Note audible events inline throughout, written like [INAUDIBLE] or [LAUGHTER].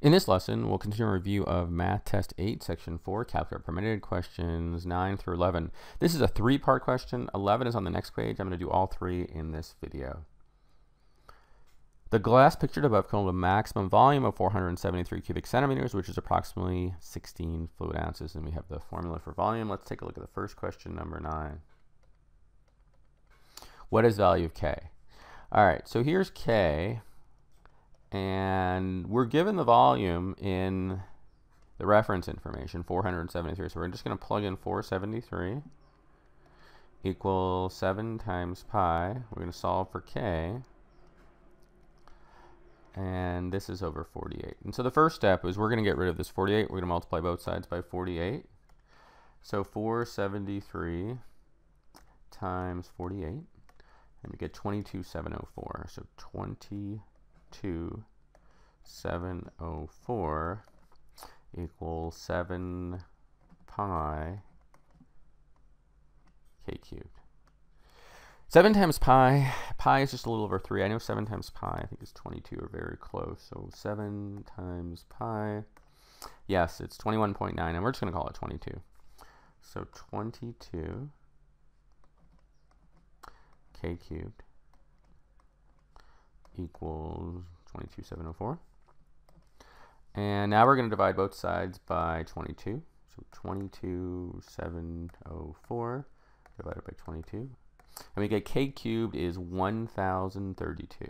In this lesson, we'll continue a review of Math Test 8, Section 4, Calculate Permitted, questions 9 through 11. This is a three-part question. 11 is on the next page. I'm going to do all three in this video. The glass pictured above contains a maximum volume of 473 cubic centimeters, which is approximately 16 fluid ounces. And we have the formula for volume. Let's take a look at the first question, number 9. What is the value of K? All right, so here's K and we're given the volume in the reference information 473 so we're just going to plug in 473 equals 7 times pi. We're going to solve for k. And this is over 48 and so the first step is we're going to get rid of this 48 we're going to multiply both sides by 48 so 473 times 48 and we get 22704 so 20 704 equals 7 pi k cubed. 7 times pi, pi is just a little over 3. I know 7 times pi, I think is 22 or very close. So 7 times pi, yes, it's 21.9, and we're just going to call it 22. So 22 k cubed equals 22704. And now we're going to divide both sides by 22. So 22704 divided by 22. And we get k cubed is 1032.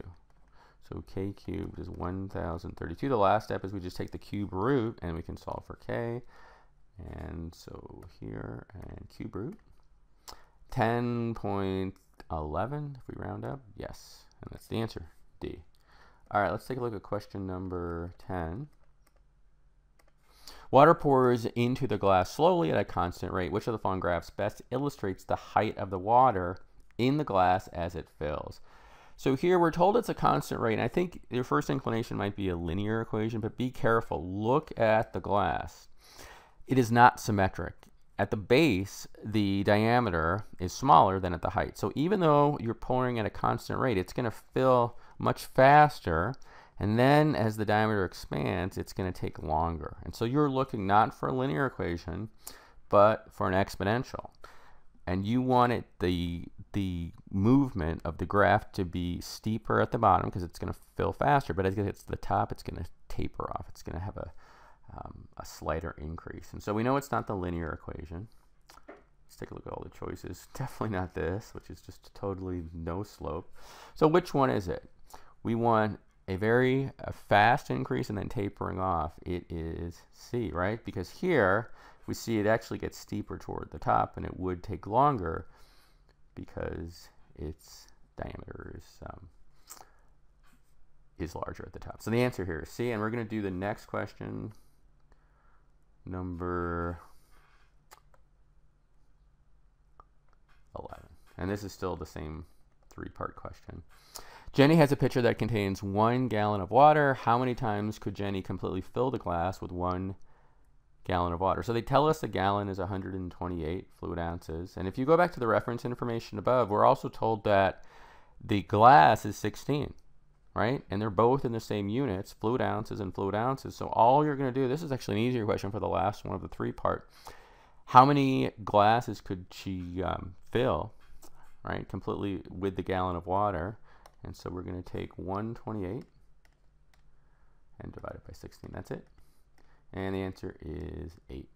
So k cubed is 1032. The last step is we just take the cube root and we can solve for k. And so here and cube root. 10.11 if we round up. Yes. And that's the answer. All right, let's take a look at question number 10. Water pours into the glass slowly at a constant rate. Which of the following graphs best illustrates the height of the water in the glass as it fills? So here we're told it's a constant rate. And I think your first inclination might be a linear equation, but be careful. Look at the glass. It is not symmetric. At the base, the diameter is smaller than at the height. So even though you're pouring at a constant rate, it's going to fill much faster. And then as the diameter expands, it's going to take longer. And so you're looking not for a linear equation, but for an exponential. And you want it, the, the movement of the graph to be steeper at the bottom because it's going to fill faster. But as it gets to the top, it's going to taper off. It's going to have a, um, a slighter increase. And so we know it's not the linear equation. Let's take a look at all the choices. [LAUGHS] Definitely not this, which is just totally no slope. So which one is it? We want a very a fast increase and then tapering off. It is C, right? Because here we see it actually gets steeper toward the top and it would take longer because its diameter is, um, is larger at the top. So the answer here is C, and we're going to do the next question, number 11. And this is still the same three-part question. Jenny has a pitcher that contains one gallon of water. How many times could Jenny completely fill the glass with one gallon of water? So they tell us a gallon is 128 fluid ounces. And if you go back to the reference information above, we're also told that the glass is 16, right? And they're both in the same units, fluid ounces and fluid ounces. So all you're going to do, this is actually an easier question for the last one of the three part. How many glasses could she um, fill, right, completely with the gallon of water? And so we're going to take 128 and divide it by 16. That's it. And the answer is 8.